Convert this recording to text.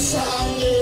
sound